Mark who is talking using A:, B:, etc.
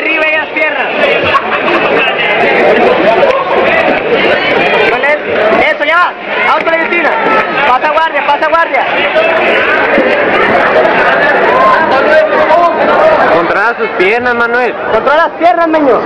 A: derriba ellas tierras. Eso, ya va. La. Pasa guardia, pasa guardia.
B: Controla sus piernas, Manuel.
A: Controla las piernas, meño.